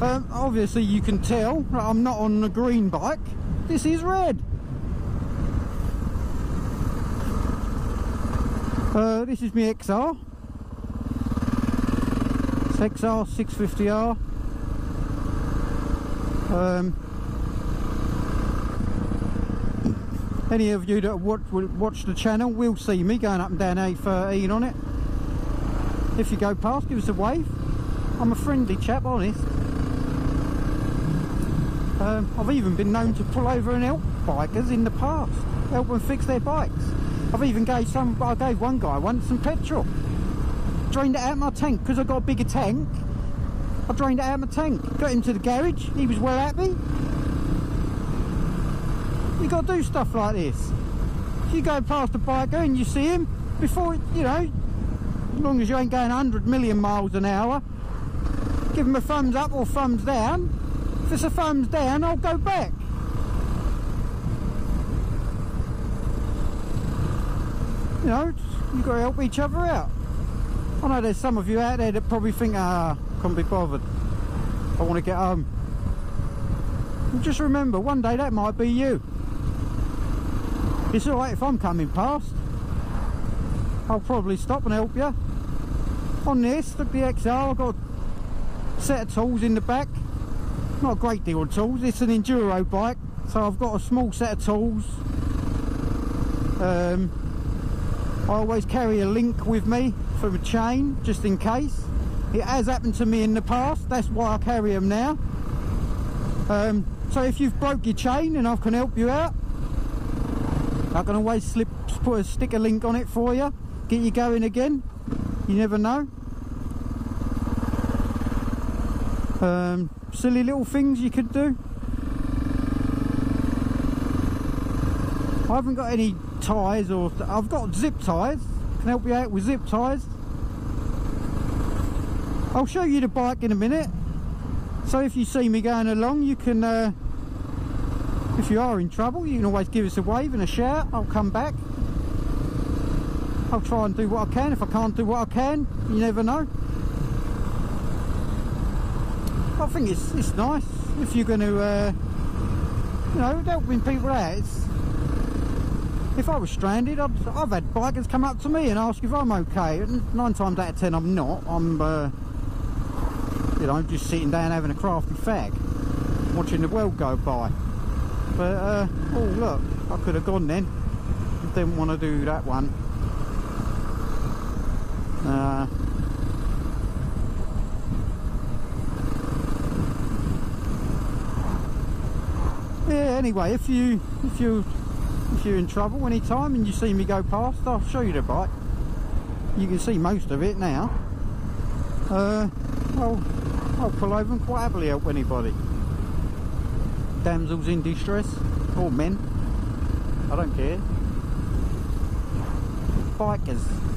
Um, obviously you can tell I'm not on the green bike. This is red. Uh, this is my XR. It's XR 650R. Um, any of you that watch, watch the channel will see me going up and down A13 on it. If you go past, give us a wave. I'm a friendly chap, honest. Um, I've even been known to pull over and help bikers in the past, help them fix their bikes. I've even gave some. I gave one guy once some petrol. Drained it out of my tank because I got a bigger tank. I drained it out of my tank. Got him to the garage. He was well happy. You got to do stuff like this. If you go past a biker and you see him before, you know, as long as you ain't going 100 million miles an hour, give him a thumbs up or thumbs down. If it's a thumbs down, I'll go back. You know, you've got to help each other out. I know there's some of you out there that probably think, ah, can't be bothered. I want to get home. And just remember, one day that might be you. It's alright if I'm coming past. I'll probably stop and help you. On this, the XR, I've got a set of tools in the back. Not a great deal of tools, it's an enduro bike, so I've got a small set of tools. Um, I always carry a link with me for a chain, just in case. It has happened to me in the past, that's why I carry them now. Um, so if you've broke your chain and I can help you out, I can always slip, put a sticker link on it for you, get you going again. You never know. Um, silly little things you could do. I haven't got any ties or I've got zip ties. Can help you out with zip ties. I'll show you the bike in a minute. So if you see me going along, you can, uh, if you are in trouble, you can always give us a wave and a shout. I'll come back. I'll try and do what I can. If I can't do what I can, you never know. I think it's it's nice if you're going to, uh, you know, helping people out. It's, if I was stranded, i have had bikers come up to me and ask if I'm okay. And nine times out of ten, I'm not. I'm, uh, you know, just sitting down having a crafty fag, watching the world go by. But, uh, oh look, I could have gone then. Didn't want to do that one. Uh, anyway, if you if you if you're in trouble anytime and you see me go past, I'll show you the bike. You can see most of it now. Uh, I'll, I'll pull over and quite happily help anybody. Damsels in distress, or men. I don't care. Bikers.